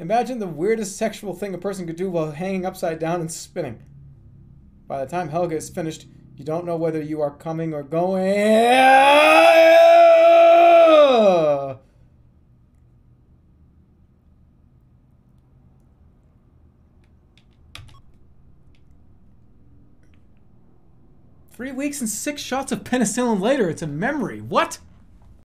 Imagine the weirdest sexual thing a person could do while hanging upside down and spinning. By the time Helga is finished, you don't know whether you are coming or going. Three weeks and six shots of penicillin later, it's a memory. What?